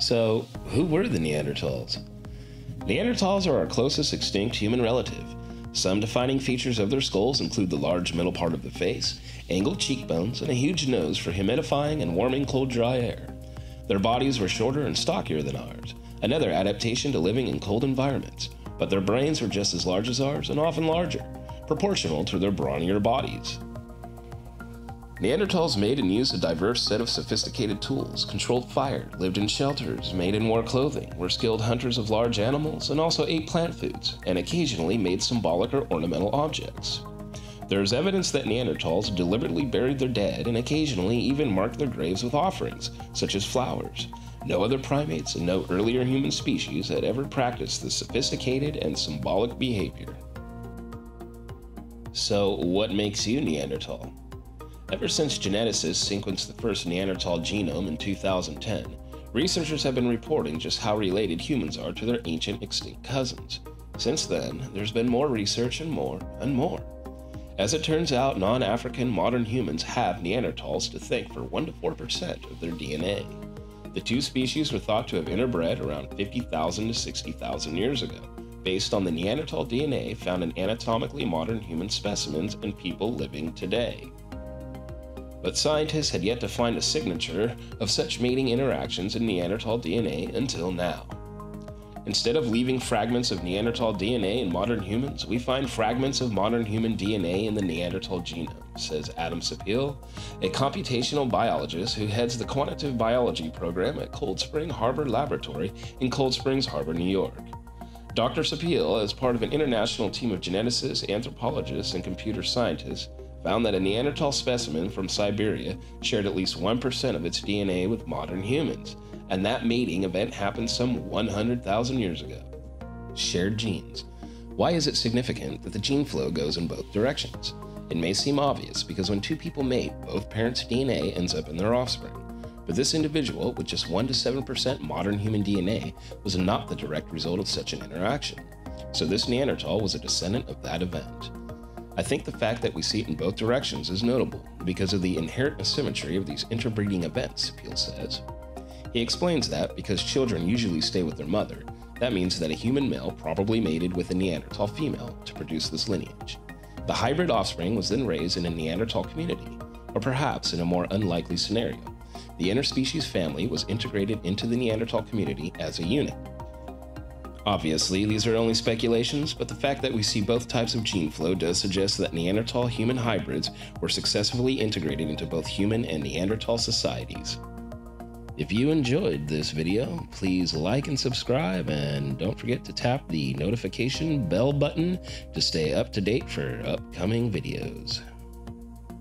So, who were the Neanderthals? Neanderthals are our closest extinct human relative. Some defining features of their skulls include the large middle part of the face, angled cheekbones, and a huge nose for humidifying and warming cold, dry air. Their bodies were shorter and stockier than ours, another adaptation to living in cold environments, but their brains were just as large as ours and often larger, proportional to their brawnier bodies. Neanderthals made and used a diverse set of sophisticated tools, controlled fire, lived in shelters, made and wore clothing, were skilled hunters of large animals, and also ate plant foods, and occasionally made symbolic or ornamental objects. There is evidence that Neanderthals deliberately buried their dead and occasionally even marked their graves with offerings, such as flowers. No other primates and no earlier human species had ever practiced this sophisticated and symbolic behavior. So, what makes you Neanderthal? Ever since geneticists sequenced the first Neanderthal genome in 2010, researchers have been reporting just how related humans are to their ancient extinct cousins. Since then, there's been more research and more and more. As it turns out, non African modern humans have Neanderthals to thank for 1 to 4% of their DNA. The two species were thought to have interbred around 50,000 to 60,000 years ago, based on the Neanderthal DNA found in anatomically modern human specimens and people living today but scientists had yet to find a signature of such mating interactions in Neanderthal DNA until now. Instead of leaving fragments of Neanderthal DNA in modern humans, we find fragments of modern human DNA in the Neanderthal genome, says Adam Siepel, a computational biologist who heads the quantitative biology program at Cold Spring Harbor Laboratory in Cold Springs Harbor, New York. Dr. Siepel, as part of an international team of geneticists, anthropologists, and computer scientists, found that a Neanderthal specimen from Siberia shared at least 1% of its DNA with modern humans, and that mating event happened some 100,000 years ago. Shared genes. Why is it significant that the gene flow goes in both directions? It may seem obvious because when two people mate, both parents' DNA ends up in their offspring. But this individual, with just 1 to 7% modern human DNA, was not the direct result of such an interaction. So this Neanderthal was a descendant of that event. I think the fact that we see it in both directions is notable because of the inherent asymmetry of these interbreeding events, Siepel says. He explains that because children usually stay with their mother, that means that a human male probably mated with a Neanderthal female to produce this lineage. The hybrid offspring was then raised in a Neanderthal community, or perhaps in a more unlikely scenario. The interspecies family was integrated into the Neanderthal community as a unit. Obviously, these are only speculations, but the fact that we see both types of gene flow does suggest that Neanderthal human hybrids were successfully integrated into both human and Neanderthal societies. If you enjoyed this video, please like and subscribe, and don't forget to tap the notification bell button to stay up to date for upcoming videos.